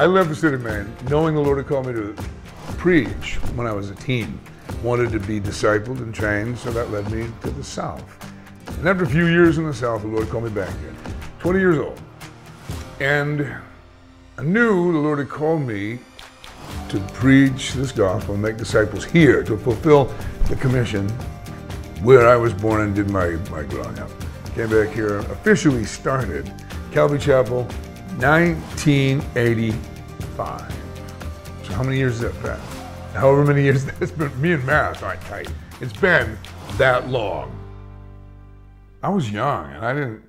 I left the city, Maine knowing the Lord had called me to preach when I was a teen. Wanted to be discipled and trained, so that led me to the South. And after a few years in the South, the Lord called me back here. 20 years old. And I knew the Lord had called me to preach this gospel and make disciples here to fulfill the commission where I was born and did my, my growing up. Came back here, officially started Calvary Chapel 1985. So how many years is that? However many years that's been, me and math aren't tight. It's been that long. I was young and I didn't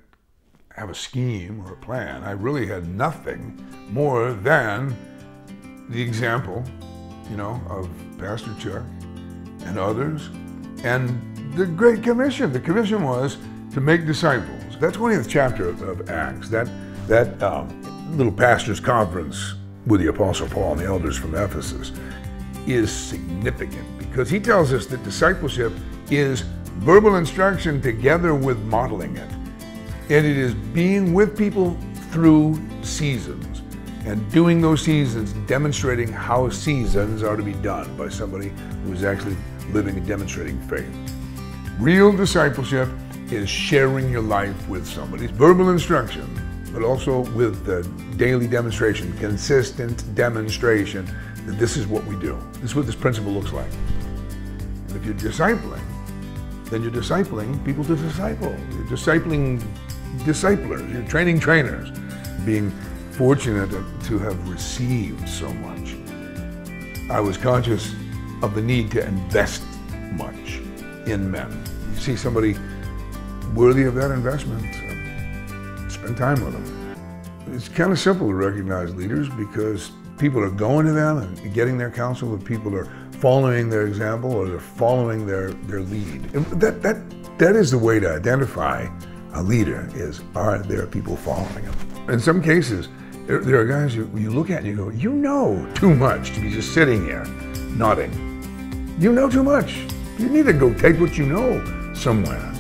have a scheme or a plan. I really had nothing more than the example, you know, of Pastor Chuck and others and the Great Commission. The commission was to make disciples. That 20th chapter of Acts, that, that um, little pastor's conference with the Apostle Paul and the elders from Ephesus, is significant because he tells us that discipleship is verbal instruction together with modeling it. And it is being with people through seasons and doing those seasons, demonstrating how seasons are to be done by somebody who is actually living and demonstrating faith. Real discipleship is sharing your life with somebody. Verbal instruction, but also with the daily demonstration, consistent demonstration that this is what we do. This is what this principle looks like. And if you're discipling, then you're discipling people to disciple. You're discipling disciplers. You're training trainers. Being fortunate to have received so much, I was conscious of the need to invest much in men. You see somebody worthy of that investment, spend time with them. It's kind of simple to recognize leaders because people are going to them and getting their counsel, and people are following their example or they're following their, their lead. And that, that, that is the way to identify a leader is are there people following him? In some cases, there, are guys you look at and you go, you know too much to be just sitting here nodding. You know too much. You need to go take what you know somewhere.